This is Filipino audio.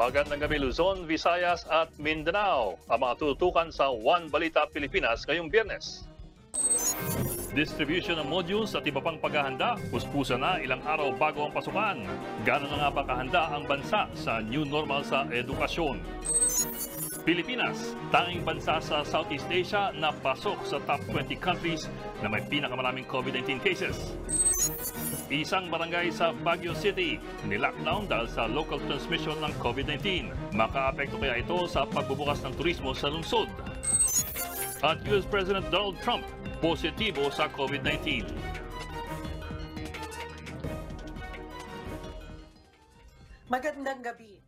Magandang gabi Luzon, Visayas at Mindanao. Ang mga tutukan sa One Balita Pilipinas ngayong biyernes. Distribution ng modules at iba pang paghahanda, puspusa na ilang araw bago ang pasukan. Gano'n na nga ba kahanda ang bansa sa new normal sa edukasyon? Pilipinas, tanging bansa sa Southeast Asia na pasok sa top 20 countries na may pinakamaraming COVID-19 cases. Isang barangay sa Baguio City, nilockdown dahil sa local transmission ng COVID-19. Makaapekto kaya ito sa pagbubukas ng turismo sa lungsod. At US President Donald Trump, positibo sa COVID-19. Magandang gabi.